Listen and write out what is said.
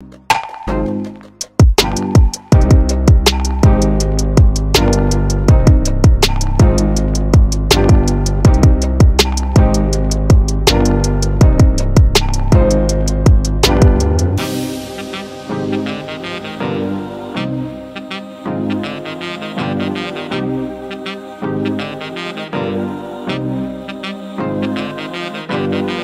you